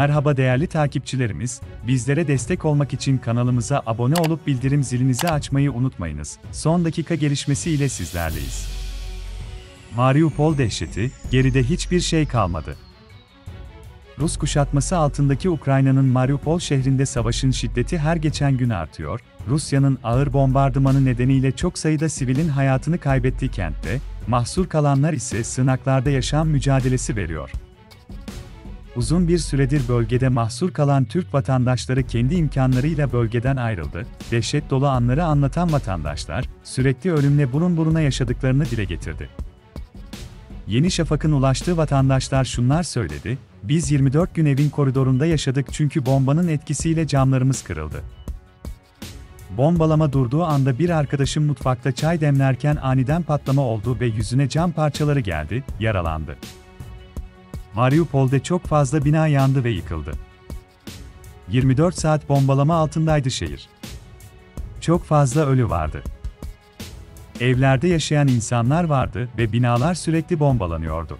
Merhaba değerli takipçilerimiz, bizlere destek olmak için kanalımıza abone olup bildirim zilinizi açmayı unutmayınız. Son dakika gelişmesi ile sizlerleyiz. Mariupol dehşeti, geride hiçbir şey kalmadı. Rus kuşatması altındaki Ukrayna'nın Mariupol şehrinde savaşın şiddeti her geçen gün artıyor, Rusya'nın ağır bombardımanı nedeniyle çok sayıda sivilin hayatını kaybettiği kentte, mahsur kalanlar ise sığınaklarda yaşam mücadelesi veriyor. Uzun bir süredir bölgede mahsur kalan Türk vatandaşları kendi imkanlarıyla bölgeden ayrıldı. Dehşet dolu anları anlatan vatandaşlar, sürekli ölümle burun buruna yaşadıklarını dile getirdi. Yeni Şafak'ın ulaştığı vatandaşlar şunlar söyledi, biz 24 gün evin koridorunda yaşadık çünkü bombanın etkisiyle camlarımız kırıldı. Bombalama durduğu anda bir arkadaşım mutfakta çay demlerken aniden patlama oldu ve yüzüne cam parçaları geldi, yaralandı. Mariupol'de çok fazla bina yandı ve yıkıldı. 24 saat bombalama altındaydı şehir. Çok fazla ölü vardı. Evlerde yaşayan insanlar vardı ve binalar sürekli bombalanıyordu.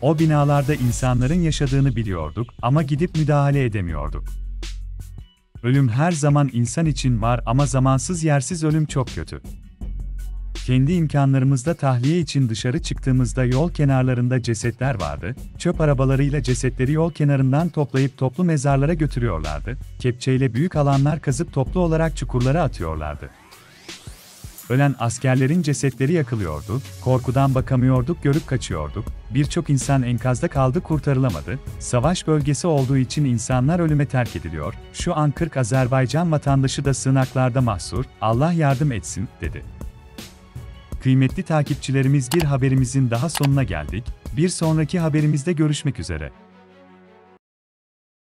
O binalarda insanların yaşadığını biliyorduk ama gidip müdahale edemiyorduk. Ölüm her zaman insan için var ama zamansız yersiz ölüm çok kötü. Kendi imkanlarımızda tahliye için dışarı çıktığımızda yol kenarlarında cesetler vardı, çöp arabalarıyla cesetleri yol kenarından toplayıp toplu mezarlara götürüyorlardı, kepçeyle büyük alanlar kazıp toplu olarak çukurlara atıyorlardı. Ölen askerlerin cesetleri yakılıyordu, korkudan bakamıyorduk görüp kaçıyorduk, birçok insan enkazda kaldı kurtarılamadı, savaş bölgesi olduğu için insanlar ölüme terk ediliyor, şu an 40 Azerbaycan vatandaşı da sığınaklarda mahsur, Allah yardım etsin, dedi. Kıymetli takipçilerimiz bir haberimizin daha sonuna geldik, bir sonraki haberimizde görüşmek üzere.